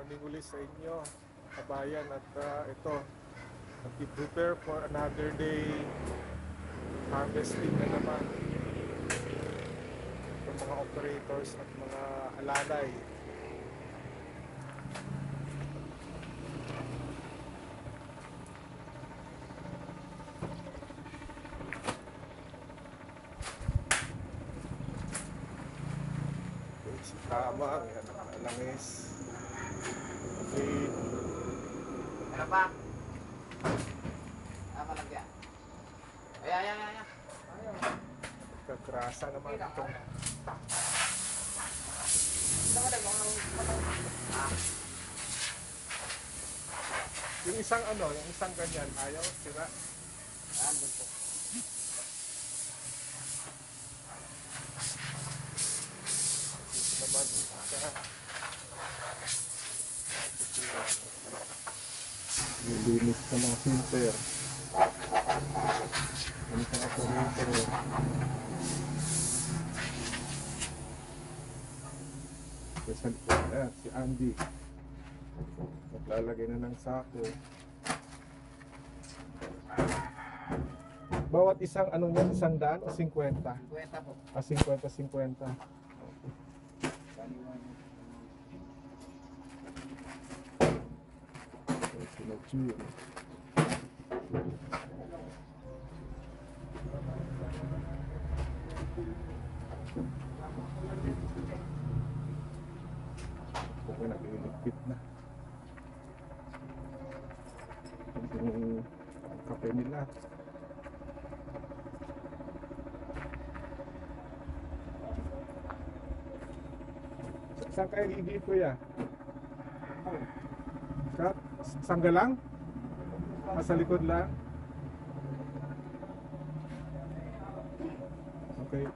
morning ulit sa inyo, kabayan. At ah, ito, nag-prepare for another day. Harvesting na naman. Itong mga operators at mga alalay. Tama, yan ang langis. Okay. Ano pa? Ah, malagyan. Ay, ay, ay, ay. Kagrasa naman itong yung isang ano, yung isang ganyan, ayaw, sira. Doon po. Ito naman isa. Nilinis sa mga filter. Ano sa operator? Sa likod, ayan, si Andy. Naglalagay na ng sako. Bawat isang ano yan, isang daan o 50? Kwenta po. Ah, 50, 50. Okay, June. Okay, nag-iligpit na. Yung kape nila. Saan kayo higit kuya? Sa sangga lang? Ah, sa likod lang? Okay.